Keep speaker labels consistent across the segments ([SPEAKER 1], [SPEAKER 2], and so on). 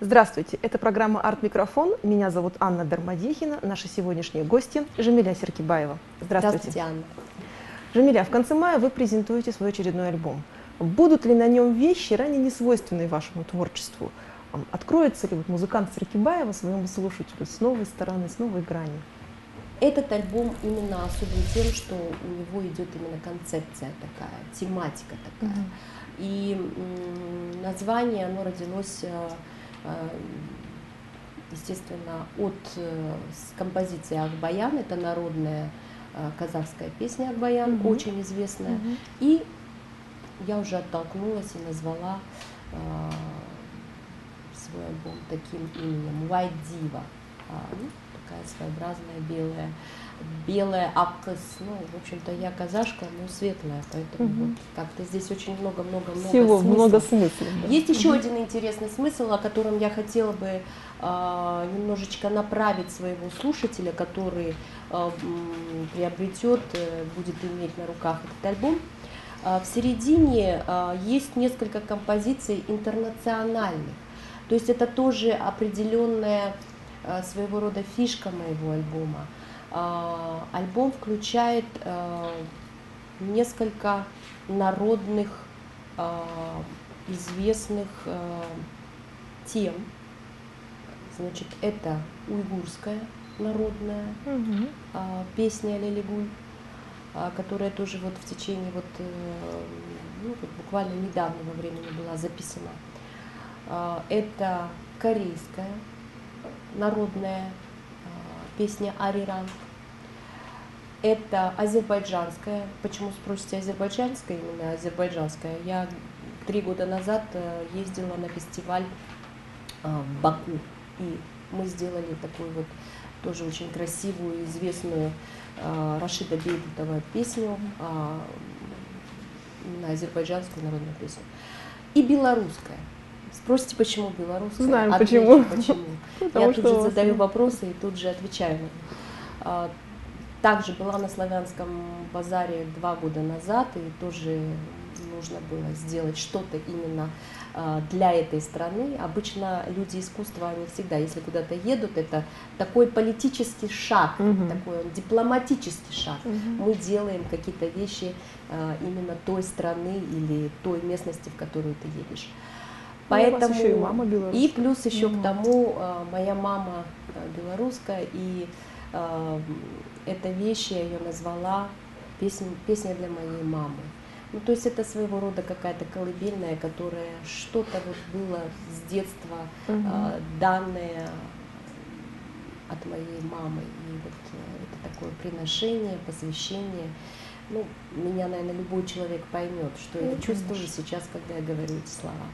[SPEAKER 1] Здравствуйте, это программа «Арт-микрофон». Меня зовут Анна Дармадихина. Наши сегодняшние гости – Жамиля Серкибаева. Здравствуйте.
[SPEAKER 2] Здравствуйте, Анна.
[SPEAKER 1] Жамиля, в конце мая вы презентуете свой очередной альбом. Будут ли на нем вещи, ранее не свойственные вашему творчеству? Откроется ли вот музыкант Серкибаева своему слушателю с новой стороны, с новой грани?
[SPEAKER 2] Этот альбом именно особен тем, что у него идет именно концепция такая, тематика такая. Mm-hmm. И название, оно родилось Э, естественно, от э, композиции Ахбаян, это народная э, казахская песня Ахбаян, угу. очень известная. Угу. И я уже оттолкнулась и назвала свой альбом таким именем White Diva. Ну, такая своеобразная белая белая аккас, ну, в общем-то, я казашка, но светлая, поэтому угу. вот как-то здесь очень много-много-много
[SPEAKER 1] Всего смыслов. много смыслов.
[SPEAKER 2] Да. Есть еще один интересный смысл, о котором я хотела бы э, немножечко направить своего слушателя, который э, приобретет, э, будет иметь на руках этот альбом. В середине есть несколько композиций интернациональных, то есть это тоже определенная своего рода фишка моего альбома. А, альбом включает а, несколько народных известных тем. Значит, это уйгурская народная угу. песня Лелигуль, которая тоже вот в течение вот, э, ну, вот буквально недавнего времени была записана. Это корейская народная песня Ариран. Это азербайджанская. Почему спросите азербайджанская, именно азербайджанская? Я три года назад э, ездила на фестиваль э, в Баку, и мы сделали такую вот тоже очень красивую, известную э, Рашида Бейбутова песню, на азербайджанскую народную песню. И белорусская. Спросите, почему белорусская?
[SPEAKER 1] Знаем Отвечу, почему.
[SPEAKER 2] почему. Я тут же задаю вопросы и тут же отвечаю. А, также была на славянском базаре два года назад, и тоже нужно было сделать что-то именно а, для этой страны. Обычно люди искусства, они всегда, если куда-то едут, это такой политический шаг, угу. такой дипломатический шаг. Угу. Мы делаем какие-то вещи а, именно той страны или той местности, в которую ты едешь.
[SPEAKER 1] Ну, Поэтому еще и мама белорусская.
[SPEAKER 2] И плюс еще mm. к тому а, моя мама белорусская, и э, эта вещь я ее назвала песня, песня для моей мамы. Ну, то есть это своего рода какая-то колыбельная, которая что-то вот было с детства угу. э, данное от моей мамы. И вот э, это такое приношение, посвящение. Ну, меня, наверное, любой человек поймет, что ну, я чувствую сейчас, когда я говорю эти слова.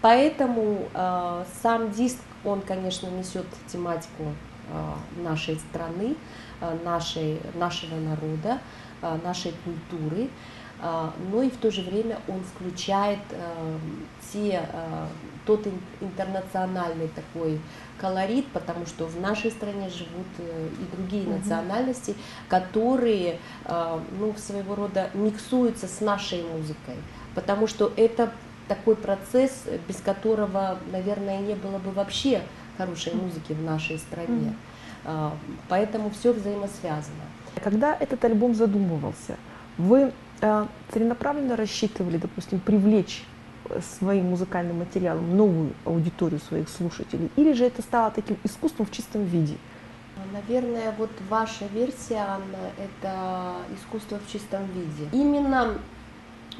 [SPEAKER 2] Поэтому э, сам диск, он, конечно, несет тематику э, нашей страны, э, нашей, нашего народа, э, нашей культуры, э, но и в то же время он включает э, те, э, тот интернациональный такой колорит, потому что в нашей стране живут э, и другие угу. национальности, которые э, ну, своего рода миксуются с нашей музыкой, потому что это такой процесс, без которого, наверное, не было бы вообще хорошей музыки в нашей стране. Mm-hmm. Поэтому все взаимосвязано.
[SPEAKER 1] Когда этот альбом задумывался, вы а, целенаправленно рассчитывали, допустим, привлечь э, своим музыкальным материалом новую аудиторию своих слушателей, или же это стало таким искусством в чистом виде?
[SPEAKER 2] Наверное, вот ваша версия, Анна, это искусство в чистом виде. Именно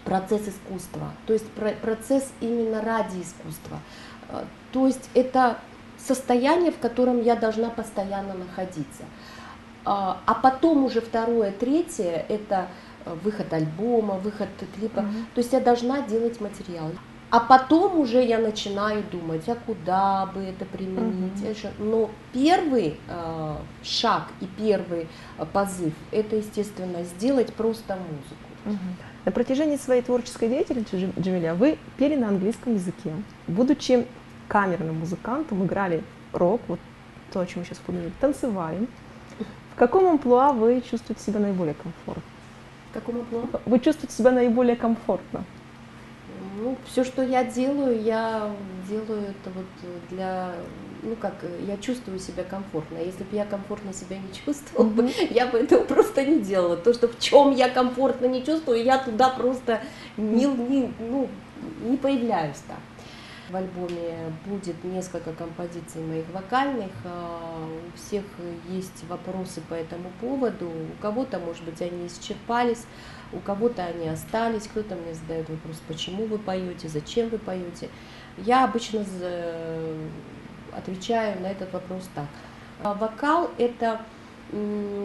[SPEAKER 2] процесс искусства, то есть процесс именно ради искусства. Э, то есть это состояние, в котором я должна постоянно находиться. А, а потом уже второе, третье – это э, выход альбома, выход клипа. Mm-hmm. То есть я должна делать материал. А потом уже я начинаю думать, а куда бы это применить. Mm-hmm. Но первый э, шаг и первый э, позыв – это, естественно, сделать просто музыку.
[SPEAKER 1] Mm-hmm. На протяжении своей творческой деятельности, Джамиля, вы пели на английском языке. Будучи камерным музыкантом, играли рок, вот то, о чем мы сейчас поговорили, танцевали. В каком амплуа вы чувствуете себя наиболее комфортно?
[SPEAKER 2] В каком амплуа?
[SPEAKER 1] Вы чувствуете себя наиболее комфортно?
[SPEAKER 2] Ну, все, что я делаю, я делаю это вот для, ну как, я чувствую себя комфортно. Если бы я комфортно себя не чувствовала, mm-hmm. я бы этого просто не делала. То, что в чем я комфортно не чувствую, я туда просто не, не, ну, не появляюсь там. В альбоме будет несколько композиций моих вокальных. А, у всех есть вопросы по этому поводу. У кого-то, может быть, они исчерпались, у кого-то они остались. Кто-то мне задает вопрос, почему вы поете, зачем вы поете. Я обычно отвечаю на этот вопрос так. А вокал – это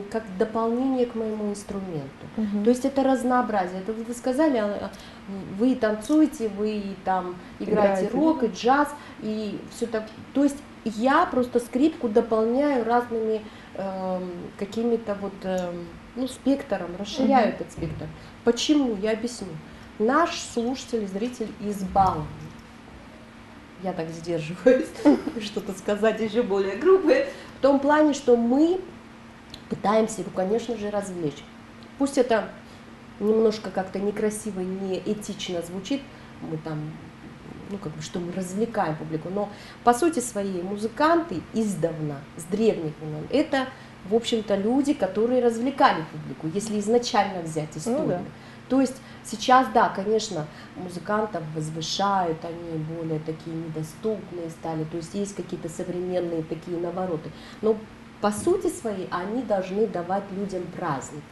[SPEAKER 2] как дополнение к моему инструменту. Угу. То есть это разнообразие. Это вы сказали, а, вы танцуете, вы там играете, играете рок и джаз и все так. То есть я просто скрипку дополняю разными э, какими-то вот э, ну спектром, расширяю угу. этот спектр. Почему? Я объясню. Наш слушатель, зритель избалован. Я так сдерживаюсь, что-то сказать еще более грубое. В том плане, что мы пытаемся его, конечно же, развлечь. Пусть это немножко как-то некрасиво, не этично звучит, мы там, ну как бы, что мы развлекаем публику, но по сути своей музыканты издавна, с древних времен, это, в общем-то, люди, которые развлекали публику, если изначально взять историю. Ну, да. То есть сейчас, да, конечно, музыкантов возвышают, они более такие недоступные стали, то есть есть какие-то современные такие навороты, но по сути своей они должны давать людям праздник.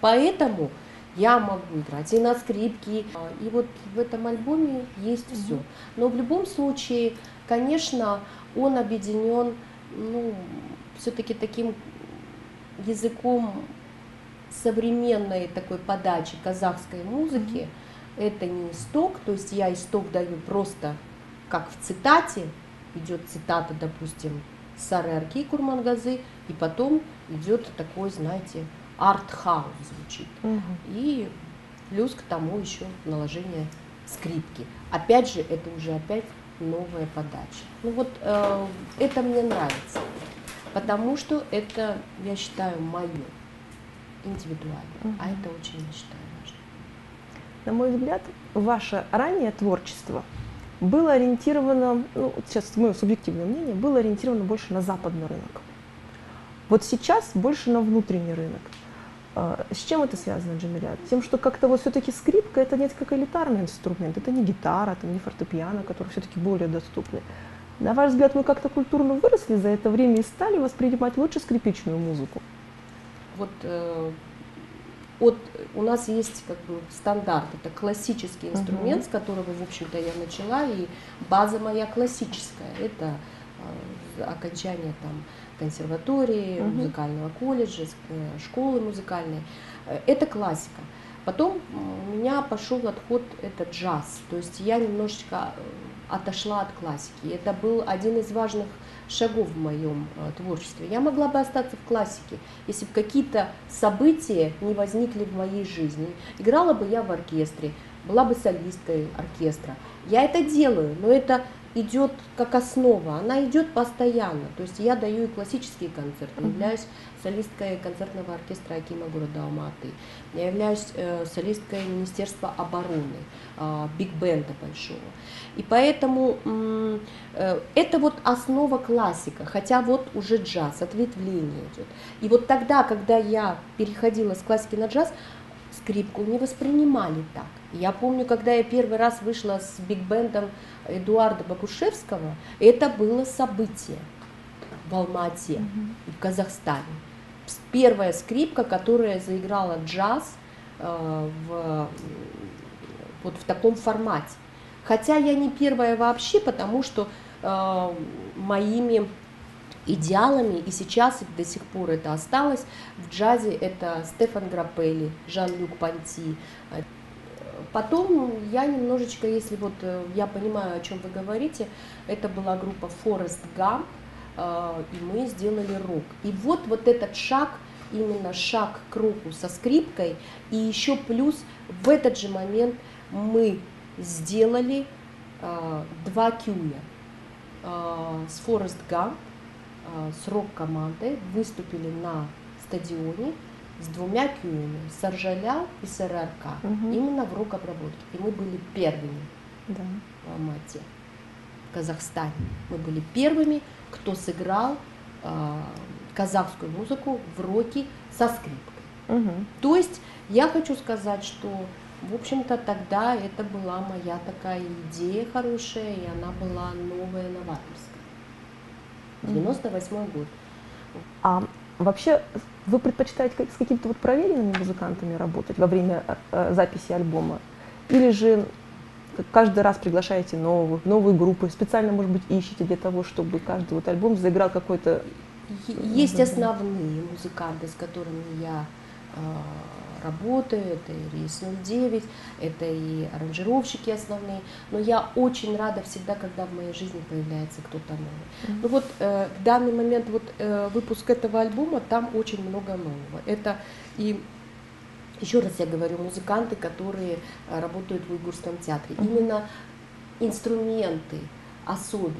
[SPEAKER 2] Поэтому я могу играть и на скрипке, и вот в этом альбоме есть mm-hmm. все. Но в любом случае, конечно, он объединен, ну, все-таки таким языком современной такой подачи казахской музыки. Mm-hmm. Это не исток, то есть я исток даю просто как в цитате, идет цитата, допустим, Сары Арки Курмангазы, и потом идет такой, знаете, арт-хаус звучит. Угу. И плюс к тому еще наложение скрипки. Опять же, это уже опять новая подача. Ну вот э, это мне нравится, потому что это, я считаю, мое, индивидуально, угу. а это очень, я считаю, важно.
[SPEAKER 1] На мой взгляд, ваше раннее творчество было ориентировано, ну, сейчас мое субъективное мнение, было ориентировано больше на западный рынок. Вот сейчас больше на внутренний рынок. А, с чем это связано, Джамиля? Тем, что как-то вот все-таки скрипка это несколько элитарный инструмент, это не гитара, это не фортепиано, которые все-таки более доступны. На ваш взгляд, мы как-то культурно выросли за это время и стали воспринимать лучше скрипичную музыку?
[SPEAKER 2] Вот э, от, у нас есть как бы стандарт, это классический инструмент, uh-huh. с которого, в общем-то, я начала, и база моя классическая, это э, окончание там консерватории, uh-huh. музыкального колледжа, э, школы музыкальной, э, это классика. Потом у меня пошел отход, это джаз, то есть я немножечко отошла от классики. Это был один из важных шагов в моем э, творчестве. Я могла бы остаться в классике, если бы какие-то события не возникли в моей жизни. Играла бы я в оркестре, была бы солисткой оркестра. Я это делаю, но это идет как основа, она идет постоянно. То есть я даю и классические концерты, являюсь солисткой концертного оркестра Акима города Алматы, я являюсь э, солисткой Министерства обороны, э, биг-бенда большого. И поэтому э, это вот основа классика, хотя вот уже джаз, ответвление идет. И вот тогда, когда я переходила с классики на джаз, скрипку не воспринимали так. Я помню, когда я первый раз вышла с биг-бендом Эдуарда Бакушевского, это было событие в Алмате угу. и в Казахстане. Первая скрипка, которая заиграла джаз э, в, вот в таком формате. Хотя я не первая вообще, потому что э, моими идеалами, и сейчас до сих пор это осталось, в джазе это Стефан Граппелли, Жан-Люк Панти, Потом я немножечко, если вот э, я понимаю, о чем вы говорите, это была группа Forest Gump, э, и мы сделали рок. И вот, вот этот шаг, именно шаг к року со скрипкой, и еще плюс в этот же момент мы сделали э, два кюя с Forest Gump, с рок-командой, выступили на стадионе, с двумя кюями, с Аржаля и с РРК, угу. именно в рок-обработке. И мы были первыми.
[SPEAKER 1] Да.
[SPEAKER 2] в Алмате, в Казахстане. Мы были первыми, кто сыграл а, казахскую музыку в роке со скрипкой.
[SPEAKER 1] Мгм.
[SPEAKER 2] То есть я хочу сказать, что, в общем-то, тогда это была моя такая идея хорошая, и она была новая, новаторская.
[SPEAKER 1] Мгм.
[SPEAKER 2] 98 год.
[SPEAKER 1] А вообще вы предпочитаете с какими-то вот проверенными музыкантами работать во время э, записи альбома? Или же каждый раз приглашаете новых, новые группы, специально, может быть, ищете для того, чтобы каждый вот альбом заиграл какой-то... Мгм.
[SPEAKER 2] Есть основные музыканты, с которыми я э, работаю, это и Рейс 09, это и аранжировщики основные, но я очень рада всегда, когда в моей жизни появляется кто-то новый. Ну вот э, в данный момент вот э, выпуск этого альбома, там очень много нового. Это и еще раз я говорю, музыканты, которые э, работают в Уйгурском театре.
[SPEAKER 1] Мгм.
[SPEAKER 2] Именно инструменты особенные,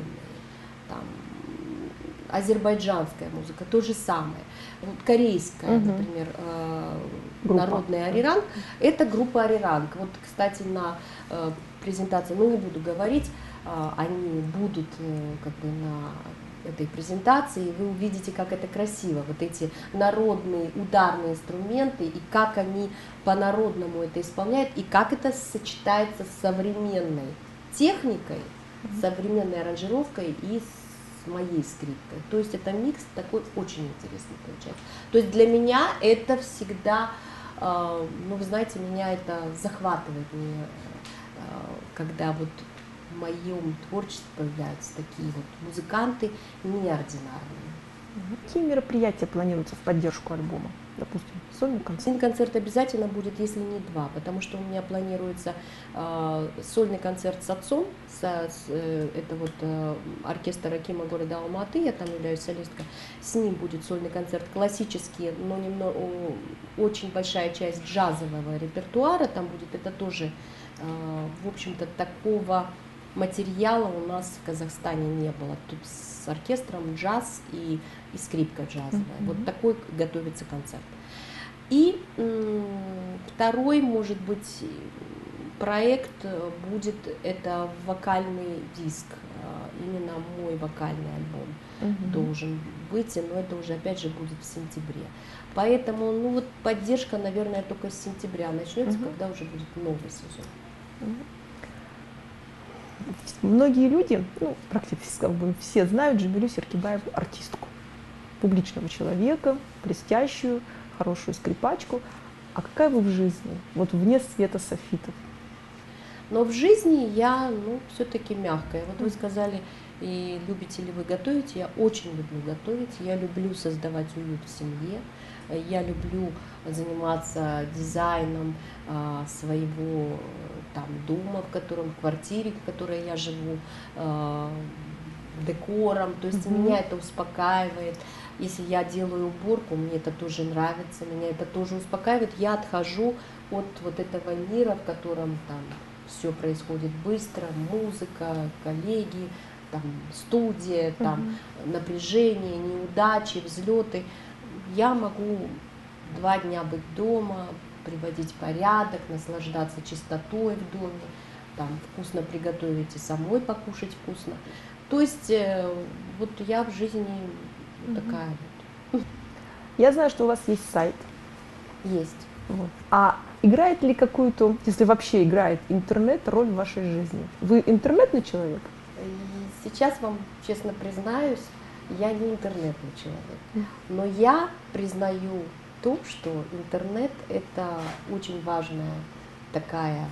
[SPEAKER 2] там азербайджанская музыка, то же самое. Вот корейская,
[SPEAKER 1] Мгм.
[SPEAKER 2] например, э,
[SPEAKER 1] Группа.
[SPEAKER 2] народная ариранг, это группа ариранг. Вот, кстати, на э, презентации, ну не буду говорить, а, они будут э, как бы на этой презентации, и вы увидите, как это красиво, вот эти народные ударные инструменты, и как они по-народному это исполняют, и как это сочетается с современной техникой,
[SPEAKER 1] Мгм.
[SPEAKER 2] современной аранжировкой и с моей скрипкой. То есть это микс такой очень интересный получается. То есть для меня это всегда, э, ну вы знаете, меня это захватывает, мне, э, когда вот в моем творчестве появляются такие вот музыканты неординарные.
[SPEAKER 1] Какие мероприятия планируются в поддержку альбома? Допустим, сольный концерт.
[SPEAKER 2] Один концерт обязательно будет, если не два, потому что у меня планируется э, сольный концерт с отцом, со- с, э, это вот э, оркестр Акима города Алматы, я там являюсь солисткой, с ним будет сольный концерт классический, но немного, очень большая часть джазового репертуара там будет, это тоже, э, в общем-то, такого материала у нас в Казахстане не было. Тут с оркестром джаз и, и скрипка джазовая.
[SPEAKER 1] Мгм.
[SPEAKER 2] Вот такой готовится концерт. И второй, может быть, проект э, будет это вокальный диск, э, именно мой вокальный альбом
[SPEAKER 1] Мгм.
[SPEAKER 2] должен выйти, но это уже опять же будет в сентябре. Поэтому, ну вот поддержка, наверное, только с сентября начнется,
[SPEAKER 1] Мгм.
[SPEAKER 2] когда уже будет новый сезон.
[SPEAKER 1] Многие люди, ну, практически как бы все знают Джамилю Серкибаеву артистку, публичного человека, блестящую, хорошую скрипачку. А какая вы в жизни, вот вне света софитов?
[SPEAKER 2] Но в жизни я, ну, все-таки мягкая. Вот вы сказали, и любите ли вы готовить? Я очень люблю готовить. Я люблю создавать уют в семье. Я люблю заниматься дизайном а, своего там дома, в котором, в квартире, в которой я живу, а, декором. То есть
[SPEAKER 1] Мгм.
[SPEAKER 2] меня это успокаивает. Если я делаю уборку, мне это тоже нравится, меня это тоже успокаивает. Я отхожу от вот этого мира, в котором там все происходит быстро, музыка, коллеги, там студия, там
[SPEAKER 1] Мгм.
[SPEAKER 2] напряжение, неудачи, взлеты. Я могу два дня быть дома, приводить порядок, наслаждаться чистотой в доме, там вкусно приготовить и самой покушать вкусно. То есть э, вот я в жизни
[SPEAKER 1] Мгм.
[SPEAKER 2] такая вот.
[SPEAKER 1] Я знаю, что у вас есть сайт.
[SPEAKER 2] Есть.
[SPEAKER 1] Вот. А играет ли какую-то, если вообще играет интернет, роль в вашей жизни? Вы интернетный человек?
[SPEAKER 2] И сейчас вам честно признаюсь, я не интернетный человек. Но я признаю то, что интернет это очень важная такая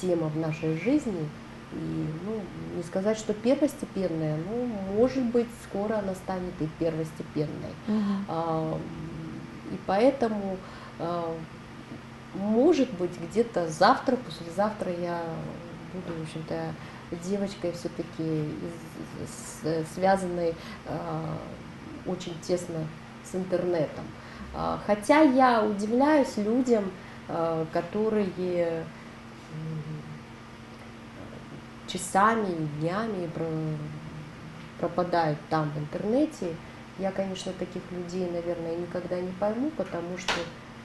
[SPEAKER 2] тема в нашей жизни. И ну, не сказать, что первостепенная, но может быть скоро она станет и первостепенной. А, И поэтому, а, может быть, где-то завтра, послезавтра я буду, в общем-то, девочкой все-таки связанной а, очень тесно с интернетом. А, Хотя я удивляюсь людям, а, которые часами днями про- пропадают там в интернете. Я, конечно, таких людей, наверное, никогда не пойму, потому что,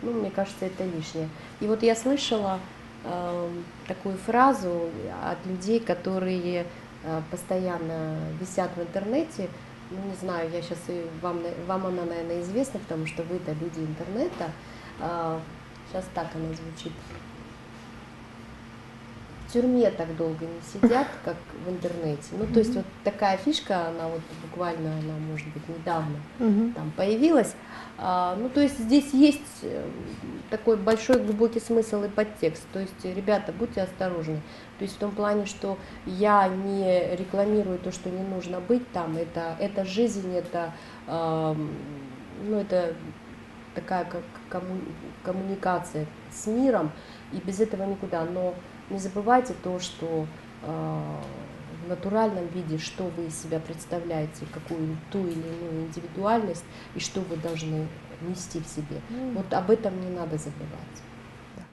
[SPEAKER 2] ну, мне кажется, это лишнее. И вот я слышала такую фразу от людей, которые э, постоянно висят в интернете. Ну, не знаю, я сейчас и вам, вам она, наверное, известна, потому что вы-то люди интернета. Э, сейчас так она звучит тюрьме так долго не сидят, как в интернете. Ну, то есть вот такая фишка, она вот буквально, она может быть недавно там появилась. А, ну, то есть здесь есть э, такой большой глубокий смысл и подтекст. То есть, ребята, будьте осторожны. То есть в том плане, что я не рекламирую то, что не нужно быть там. Это, это жизнь, это, э, ну, это такая как комму, коммуникация с миром, и без этого никуда. Но не забывайте то, что э, в натуральном виде, что вы из себя представляете, какую ту или иную индивидуальность и что вы должны нести в себе. Mm. Вот об этом не надо забывать. Да.